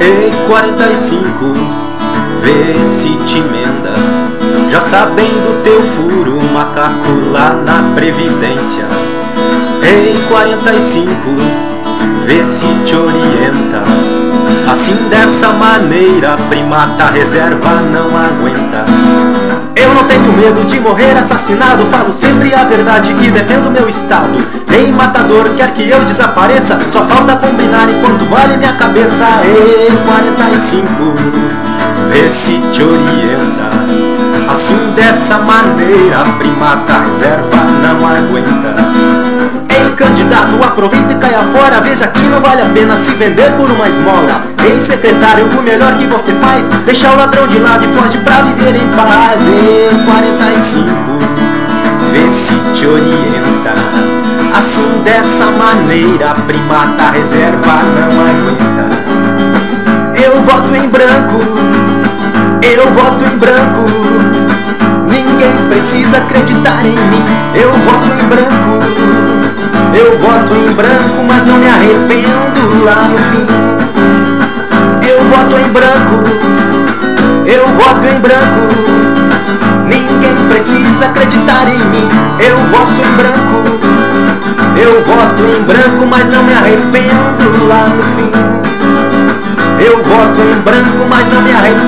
Ei, 45, vê se te emenda. Já sabendo teu furo, macaco lá na Previdência. Ei, 45, vê se te orienta. Assim dessa maneira, primata reserva não aguenta. Eu não tenho medo de morrer assassinado, falo sempre a verdade e defendo meu estado. Nem matador quer que eu desapareça, só falta combinar enquanto vale minha cabeça. Ei, 45, vê se te orienta. Assim dessa maneira, primata reserva não aguenta. Ei, candidato, aproveita e caia fora. Veja que não vale a pena se vender por uma esmola. Ei, secretário, o melhor que você faz, deixa o ladrão de lado e foge pra viver em paz. Ei, 45, vê se te orienta. Dessa maneira, primata reserva não aguenta. Eu voto em branco, eu voto em branco. Ninguém precisa acreditar em mim. Eu voto em branco, eu voto em branco, mas não me arrependo lá no fim. Eu voto em branco, eu voto em branco. Ninguém precisa acreditar em mim. Eu voto em branco, branco, mas não me arrependo lá no fim. Eu voto em branco, mas não me arrependo